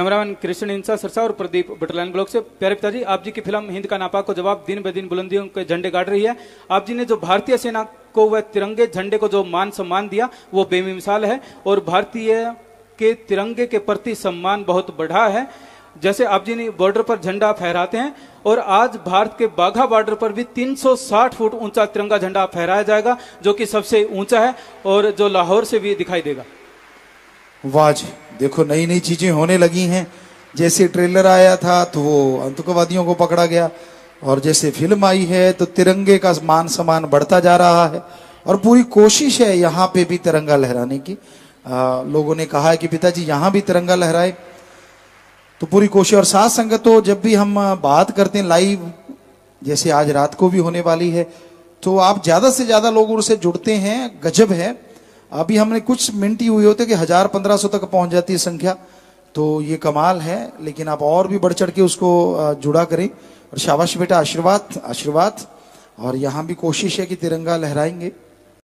Cameraman Krishna इंसा सरसा और Pradeep बटलान block से। प्यारे पिताजी, आप जी की फ़िल्म हिंद का नापा को जवाब दिन ब दिन बुलंदियों के झंडे गाड़ रही है। आप जी ने जो भारतीय सेना को वह तिरंगे झंडे को जो मान सम्मान दिया, वो बेमिसाल है। और भारतीय के तिरंगे के प्रति सम्मान बहुत बढ़ा है। जैसे आप जी ने बॉर्डर पर झंडा फहराते हैं, और आज भारत के बाघा बॉर्डर पर भी 360 फुट ऊँचा तिरंगा झंडा फहराया जाएगा, जो कि सबसे ऊँचा है और जो लाहौर से भी दिखाई देगा। वाह जी देखो नई नई चीज़ें होने लगी हैं। जैसे ट्रेलर आया था तो वो आतंकवादियों को पकड़ा गया। और जैसे फ़िल्म आई है तो तिरंगे का मान सम्मान बढ़ता जा रहा है। और पूरी कोशिश है यहाँ पे भी तिरंगा लहराने की। आ, लोगों ने कहा है कि पिताजी यहाँ भी तिरंगा लहराए। तो पूरी कोशिश और साथ संगत तो जब भी हम बात करते हैं लाइव जैसे आज रात को भी होने वाली है तो आप ज़्यादा से ज़्यादा लोग उनसे जुड़ते हैं गजब है। अभी हमने कुछ मिनट ही हुए होते कि हज़ार पंद्रह सौ तक पहुँच जाती है संख्या। तो ये कमाल है, लेकिन आप और भी बढ़ चढ़ के उसको जुड़ा करें। और शाबाश बेटा, आशीर्वाद आशीर्वाद। और यहाँ भी कोशिश है कि तिरंगा लहराएँगे।